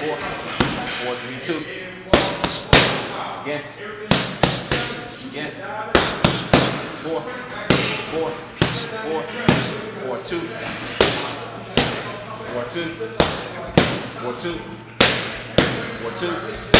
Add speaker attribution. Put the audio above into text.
Speaker 1: Four. Four, three, two. Again. Again. Four. Four. Four. Four, two. Four, two. Four, two. Four, two.